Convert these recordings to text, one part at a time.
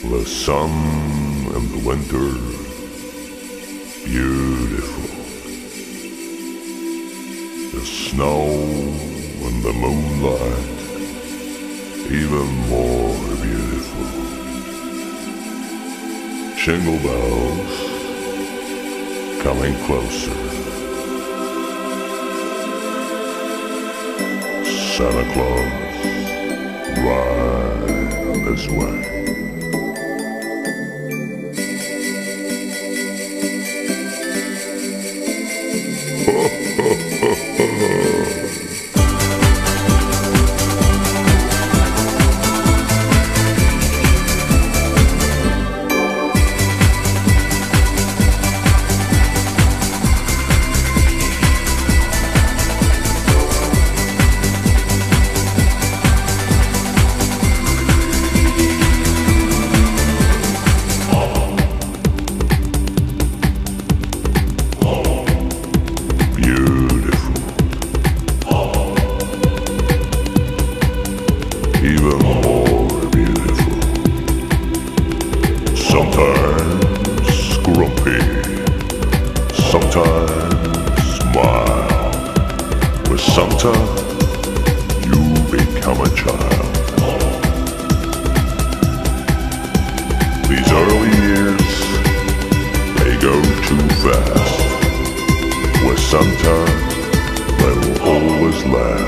The sun and the winter, beautiful. The snow and the moonlight, even more beautiful. Jingle bells coming closer. Santa Claus right on his way. Oh. Beautiful. Sometimes grumpy. Sometimes smile. but sometimes you become a child. These early years, they go too fast. With sometimes they will always last.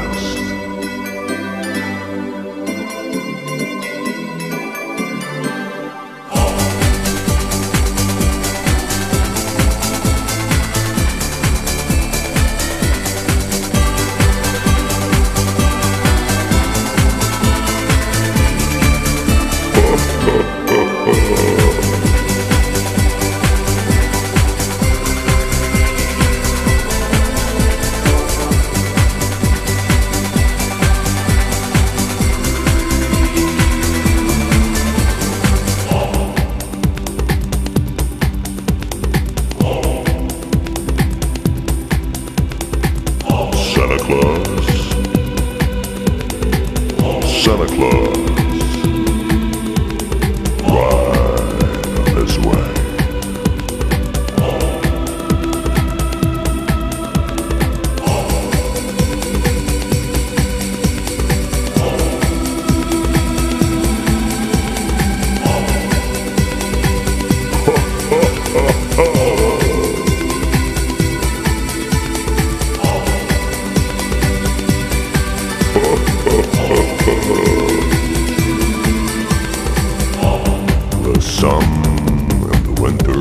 The sun and the winter,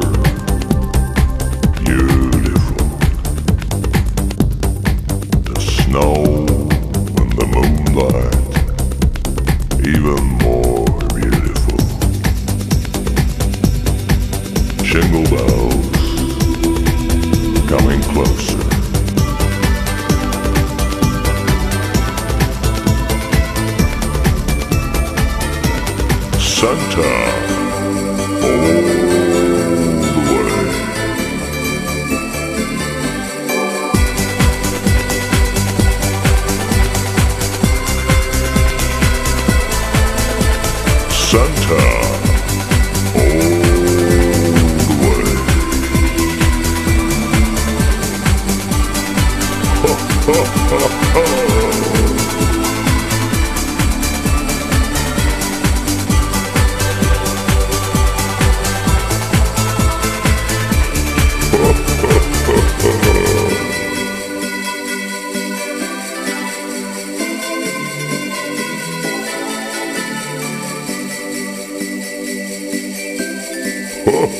beautiful. The snow and the moonlight, even more beautiful. Bells coming closer. Santa all the Ho, ho, ho.